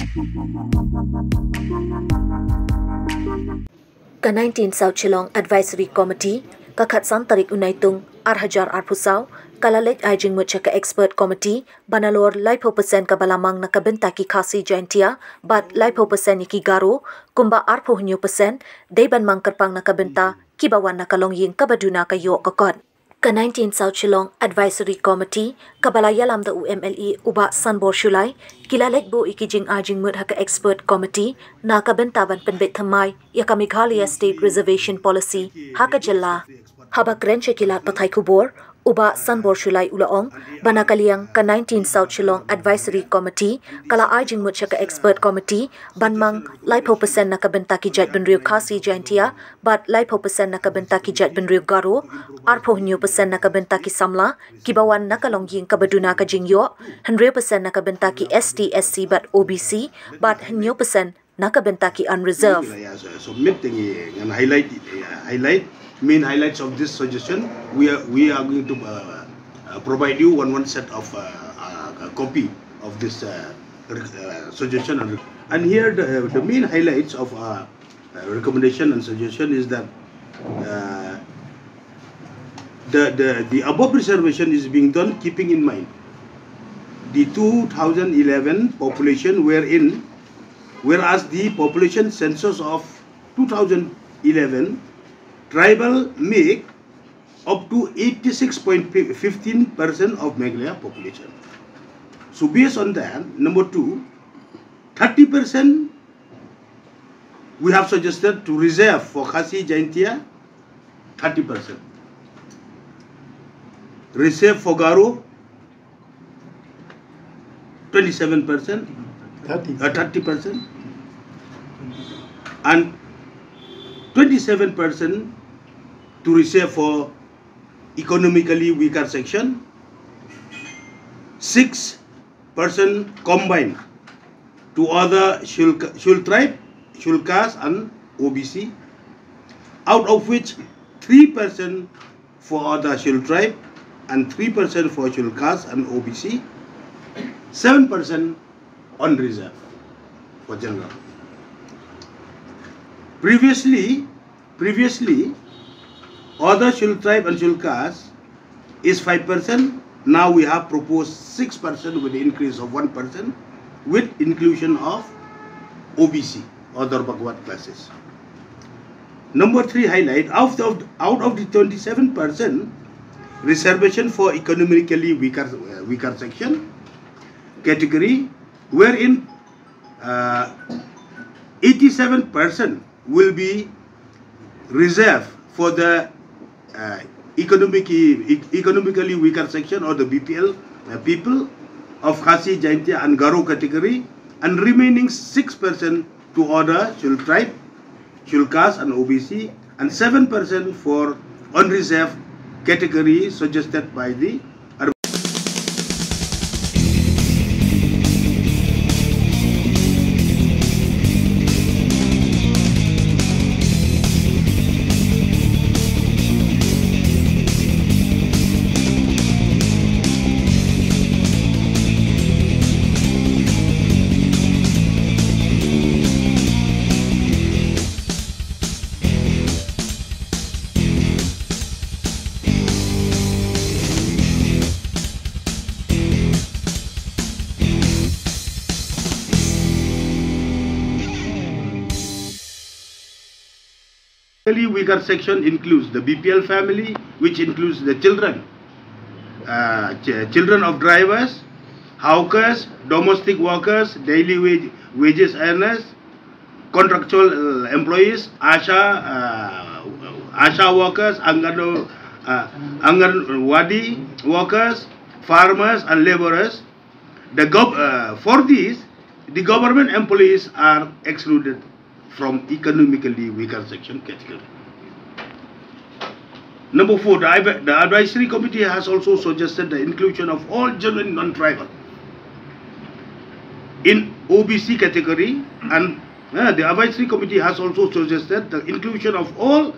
Ka 19 South Chilong Advisory Committee, ka khatsan tarik unaitung arhajar arphusau, kalalek aijing mucha ka expert committee, banalor laipo persen ka balamang na kabinta ki khasi jaintia, bat laipo persen iki garo, kumba arphu hunyu persen, deban mang karpang na kabinta, kibawan na kalong ying kabaduna ka kakon. Ke-19 South chilong advisory committee kabala yalam da umle uba sanbor shulai Kilalek bo ikijing ajing mut haka expert committee na ka ben taban thamai ya ka meghalaya state reservation policy haka Jalla, haba krenche kilat pathai kubor uba sanbor shulai ulaong bana kaliang ka 19 South Chilong Advisory Committee kala ajing mut chaka expert committee banmang laipo percent na kabenta ki jat benriu khasi jaintia but laipo percent na kabenta ki jat benriu garo arpho nyu percent na kabenta ki samla ki bawan na kalong ying kabaduna ka jingyo 100% na kabenta ki ST SC but OBC but nyu percent na kabenta ki unreserved submit and highlight highlight main highlights of this suggestion. We are we are going to uh, uh, provide you one one set of uh, uh, copy of this suggestion and, here the, the main highlights of our recommendation and suggestion is that the, the the above reservation is being done keeping in mind the 2011 population wherein whereas the population census of 2011 tribal make up to 86.15% of Meghalaya population. So based on that, number two, 30% we have suggested to reserve for Khasi Jaintia 30%. Reserve for Garo 27%, 30. uh, 30%, and 27% to reserve for economically weaker section, 6% combined to other Shul, Shul tribe, Shul caste and OBC, out of which 3% for other Shul tribe and 3% for Shul caste and OBC, 7% on reserve for general. Previously, previously, other Shul tribe and Shul caste is 5%. Now we have proposed 6% with increase of 1% with inclusion of OBC, other backward classes. Number three highlight, out of, out of the 27% reservation for economically weaker, uh, weaker section category, wherein uh, 87% will be reserved for the uh, economic, economically weaker section or the BPL uh, people of Khasi, Jaintia and Garo category and remaining 6% to other Shul tribe, Shul caste and OBC and 7% for unreserved category suggested by the Economically weaker section includes the BPL family, which includes the children, uh, ch- children of drivers, hawkers, domestic workers, daily wage, wages earners, contractual uh, employees, ASHA, uh, ASHA workers, Angano, uh, Anganwadi workers, farmers and laborers. The gov- uh, for these, the government employees are excluded from economically weaker section category. Number four, the, advisory committee has also suggested the inclusion of all genuine non-tribal in OBC category and uh, the advisory committee has also suggested the inclusion of all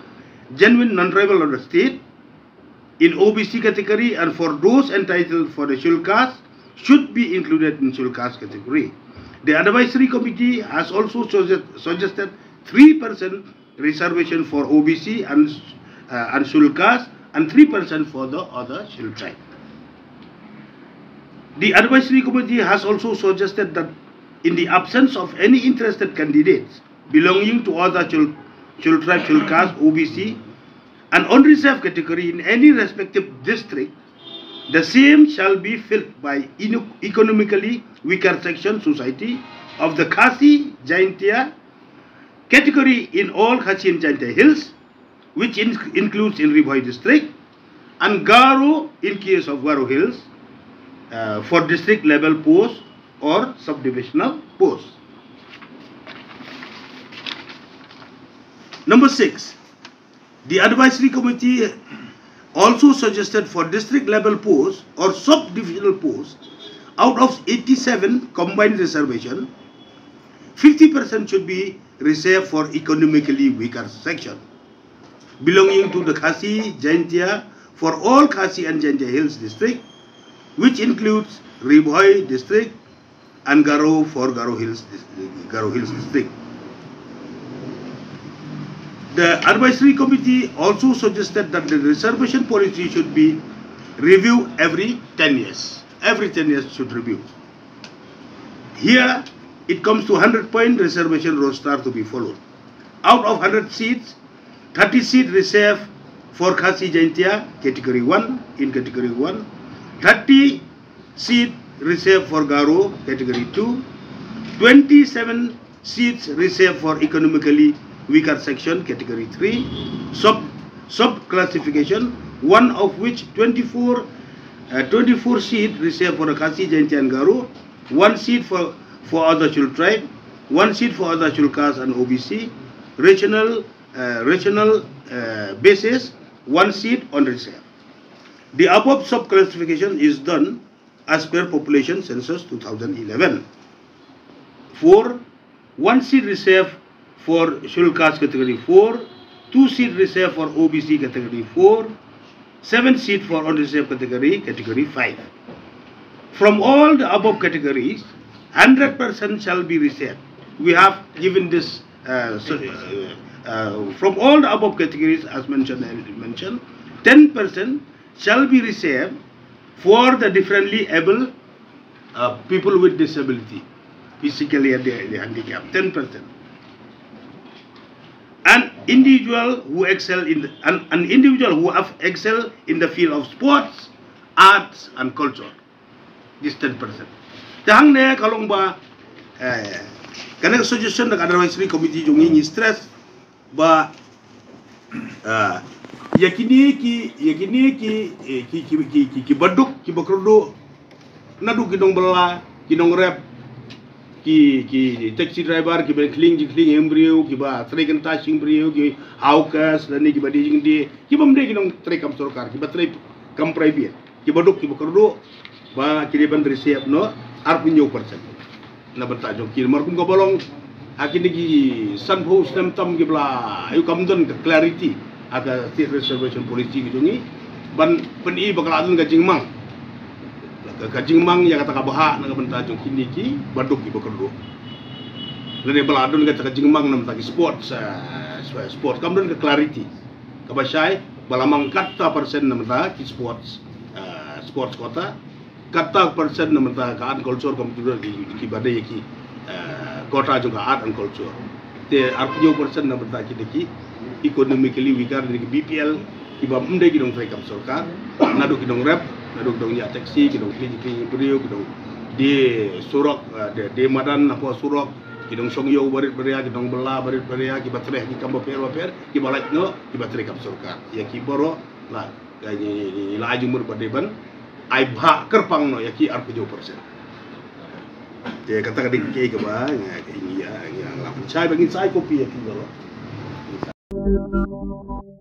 genuine non-tribal of the state in OBC category and for those entitled for the Shul caste should be included in Shul caste category. The advisory committee has also suggested 3% reservation for OBC and, uh, and caste and 3% for the other scheduled tribe. The advisory committee has also suggested that in the absence of any interested candidates belonging to other scheduled scheduled tribe, caste, OBC, and unreserved category in any respective district, the same shall be filled by economically weaker section society of the Khasi Jaintia category in all Khasi and Jaintia hills, which in- includes in Ribhoi district, and Garo in case of Garo hills uh, for district level posts or subdivisional posts. Number six, the advisory committee also suggested for district level posts or subdivisional posts, out of 87 combined reservation, 50% should be reserved for economically weaker section belonging to the Khasi, Jaintia for all Khasi and Jaintia Hills district, which includes Ribhoi district and Garo for Garo Hills, Garo Hills district. The advisory committee also suggested that the reservation policy should be reviewed every 10 years. Every 10 years should review. Here, it comes to 100 point reservation roster to be followed. Out of 100 seats, 30 seats reserved for Khasi Jaintia, category 1, in category 1, 30 seats reserved for Garo, category 2, 27 seats reserved for economically weaker section category 3 sub sub classification one of which 24 uh, 24 seat reserved for Khasi Jainti and Garo one seat for for other Chul tribe one seat for other Chul caste and OBC regional uh, regional uh, basis one seat on reserve. The above sub classification is done as per population census 2011 for one seat reserved for scheduled caste category 4, 2 seat reserved for OBC category 4, 7 seat for unreserved category category 5. From all the above categories, 100% shall be reserved. We have given this uh, so, uh, uh, from all the above categories as mentioned mentioned 10% shall be reserved for the differently able uh, people with disability physically the 10% an individual who excel in the, an, an individual who have excel in the field of sports arts and culture. This 10% tahang ne kalong ba eh kana suggestion ng advisory committee yung ni stress ba ah yakini ki yakini ki eh, ki ki ki ki, ki baduk ki bakrodo nadu kinong bala kinong rep ki ki taxi driver ki ben kling ji kling embryo ki ba tre kan ta sing embryo ki haukas dan ni ki ba di jing di ki ba mde ki nong tre kam sorkar ki ba tre kam private ki ba duk ki ba kerdo ba ki de ban receive no ar punyo persen na ban ta jong ki mar kum ko bolong akin ki san ho stem tam ki bla ayu kam don ka clarity aga state reservation policy ki jongi ban pen i bakal adun ka jing mang kajing mang yang kata kabaha na kabanta jong kini ki baduk ki bakardo ngene baladun kata kajing mang nam taki sports uh, sport kamdun ke clarity. Kabasai balamang kata persen nam ta ki sports uh, sports kota. Kata persen nam ta ka art culture computer ki ki badai ki kota juga art and culture. Te arpio persen nam ta ki ki economically weaker di BPL Kibam mde gidong fay kam sorka. Rap, gidong rep nadu gidong ya taxi gidong kiji kiji priyo gidong di surok ah, de de madan lah na ko surok gidong song yo barit baria gidong bela barit beria ki batre ki kambo per wa per ki balat no ki batre kam sorka. Ya ki boro la ya ga ni la ju mur ai bha kerpang no ya ki ar pujo persen. Dia kata ka dik ke ga ba ya ya ya la. Chai bangin kopi ya ki Thank you.